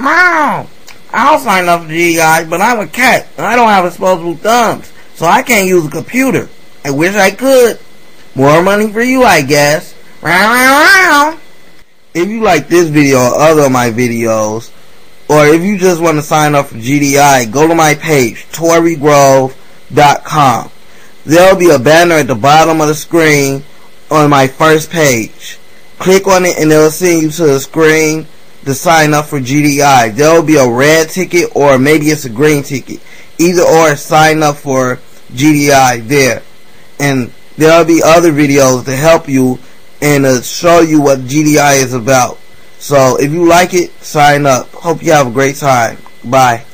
Mom, I'll sign up for GDI, but I'm a cat and I don't have disposable thumbs, so I can't use a computer. I wish I could. More money for you, I guess. If you like this video or other of my videos, or if you just want to sign up for GDI, go to my page, ToryGrove.com. There'll be a banner at the bottom of the screen on my first page. Click on it and it'll send you to the screen to sign up for GDI. There'll be a red ticket or maybe it's a green ticket. Either or sign up for GDI there. And there'll be other videos to help you and to show you what GDI is about. So if you like it, sign up. Hope you have a great time. Bye.